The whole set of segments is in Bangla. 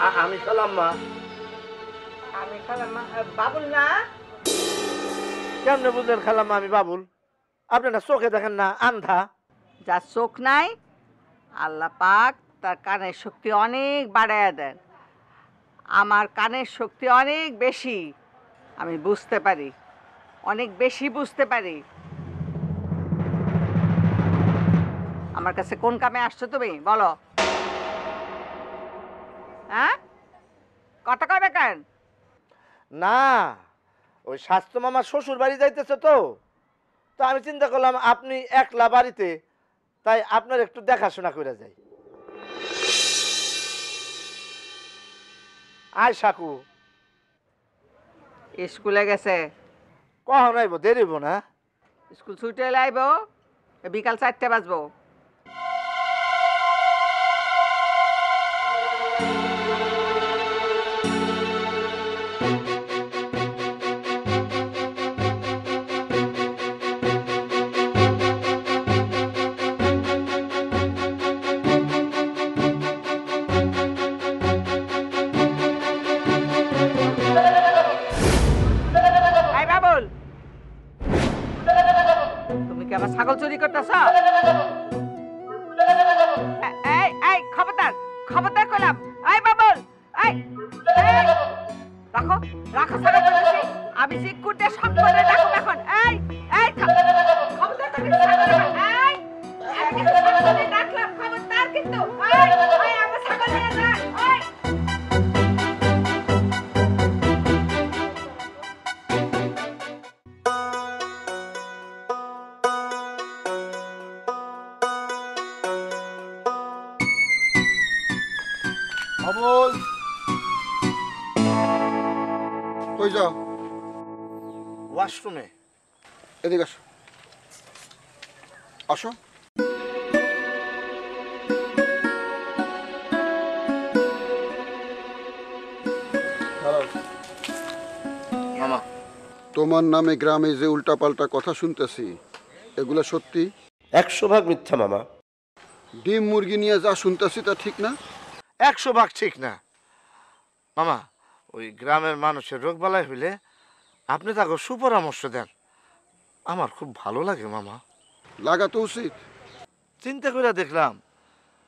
আ- আমি সালাম মা। আমি খালাম্মা বাবুল না? কেমনে বুঝলেন খালাম্মা আমি বাবুল? আপনারা চোখে দেখেন না আন্ধা। যার চোখ নাই আল্লাহ পাক তার কানের শক্তি অনেক বাড়াইয়া দেন। আমার কানের শক্তি অনেক বেশি আমি বুঝতে পারি। অনেক বেশি বুঝতে পারি। আমার কাছে কোন কামে আসছো তুমি? বলো। না ওই স্বাস্থ্য মামার শ্বশুর বাড়ি যাইতেছে তো। তো আমি চিন্তা করলাম আপনি একলা বাড়িতে তাই আপনার একটু দেখাশোনা করে যাই। আয় সাকু। স্কুলে গেছে। কখন আইব? দেরিব না? স্কুল ছুটে আইব। বিকাল চারটে বাজবো। তুমি কি আমার ছাগল চুরি করতেছ? এই খবরদার খবরদার করলাম এই, বাবুল, এই রাখো রাখো ছাগল আমি সিকুটে অমল কই যাও? ওয়াশরুমে। এদিকে আসো। আসো। মামা। তোমার নামে গ্রামে যে উল্টাপাল্টা কথা শুনতেছি এগুলো সত্যি? একশো ভাগ মিথ্যা মামা। ডিম মুরগি নিয়ে যা শুনতেছি তা ঠিক না? একশো ভাগ ঠিক না। মামা ওই গ্রামের মানুষের রোগ বালাই হইলে আপনি তাকে সুপরামর্শ দেন। আমার খুব ভালো লাগে মামা। লাগা তো উচিত। চিন্তা করে দেখলাম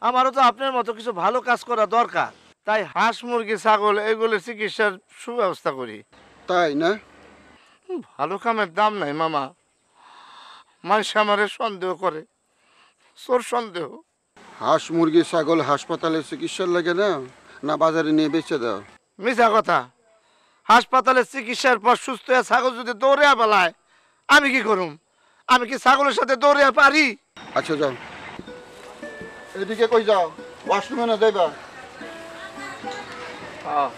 আমারও তো আপনার মতো কিছু ভালো কাজ করা দরকার। তাই হাঁস মুরগি ছাগল এগুলোর চিকিৎসার সুব্যবস্থা করি। তাই না? ভালো কামের দাম নাই মামা। মানুষ আমারে সন্দেহ করে। চোর সন্দেহ। হাঁস মুরগি ছাগল হাসপাতালে চিকিৎসার লাগে না? না বাজারে নিয়ে বেচে দাও? মিছা কথা। হাসপাতালে চিকিৎসার পর সুস্থ হয়ে ছাগল যদি দৌড়ে বেলায় আমি কি করুম? আমি কি ছাগলের সাথে দৌড়ে পারি? আচ্ছা যাও। এদিকে কই যাও? ওয়াশরুমে না যাইবা? হ্যাঁ